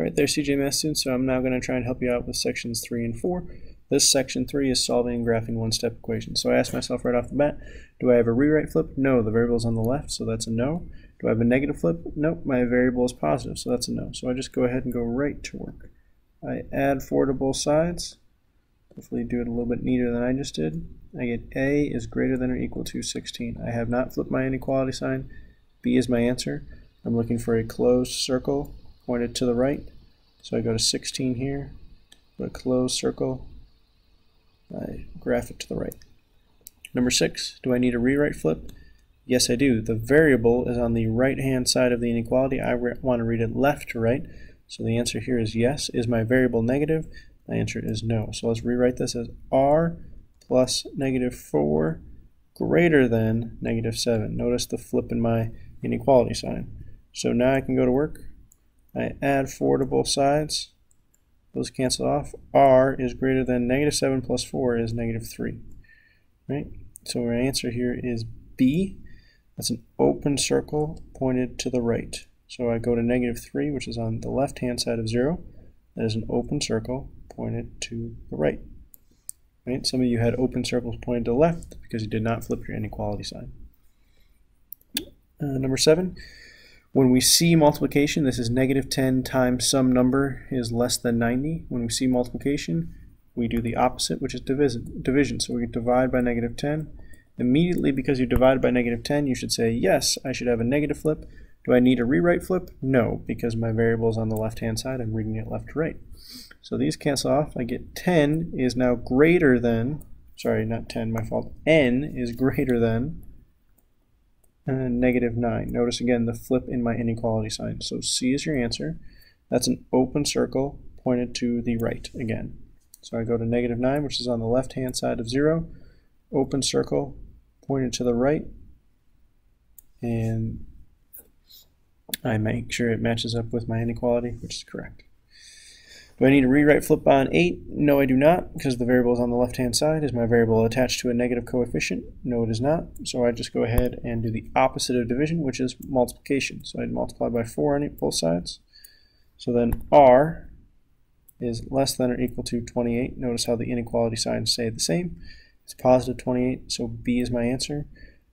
Right there, CJ students, so I'm now going to try and help you out with sections 3 and 4. This section 3 is solving and graphing one-step equations. So I ask myself right off the bat, do I have a rewrite flip? No, the variable is on the left, so that's a no. Do I have a negative flip? Nope, my variable is positive, so that's a no. So I just go ahead and go right to work. I add 4 to both sides. Hopefully do it a little bit neater than I just did. I get A is greater than or equal to 16. I have not flipped my inequality sign. B is my answer. I'm looking for a closed circle pointed to the right. So I go to 16 here, put a closed circle, I graph it to the right. Number six, do I need a rewrite flip? Yes, I do. The variable is on the right-hand side of the inequality. I want to read it left to right. So the answer here is yes. Is my variable negative? My answer is no. So let's rewrite this as r plus negative 4 greater than negative 7. Notice the flip in my inequality sign. So now I can go to work. I add 4 to both sides. Those cancel off. r is greater than negative 7 plus 4 is negative 3. Right? So our answer here is B. That's an open circle pointed to the right. So I go to negative 3, which is on the left-hand side of 0. That is an open circle pointed to the right. Right? Some of you had open circles pointed to the left because you did not flip your inequality sign. Uh, number 7. When we see multiplication, this is negative 10 times some number is less than 90. When we see multiplication, we do the opposite, which is division. So we divide by negative 10. Immediately, because you divide by negative 10, you should say, yes, I should have a negative flip. Do I need a rewrite flip? No, because my variable is on the left-hand side. I'm reading it left to right. So these cancel off. I get 10 is now greater than, sorry, not 10, my fault. n is greater than negative 9. Notice again the flip in my inequality sign. So C is your answer. That's an open circle pointed to the right again. So I go to negative 9, which is on the left-hand side of 0. Open circle pointed to the right. And I make sure it matches up with my inequality, which is correct. Do I need to rewrite flip on 8? No, I do not, because the variable is on the left-hand side. Is my variable attached to a negative coefficient? No, it is not. So I just go ahead and do the opposite of division, which is multiplication. So I'd multiply by 4 on both sides. So then r is less than or equal to 28. Notice how the inequality signs stay the same. It's positive 28, so B is my answer.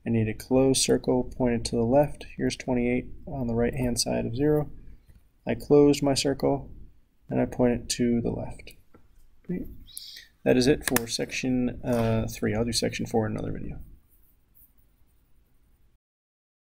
I need a closed circle pointed to the left. Here's 28 on the right-hand side of 0. I closed my circle and I point it to the left. That is it for section uh, 3. I'll do section 4 in another video.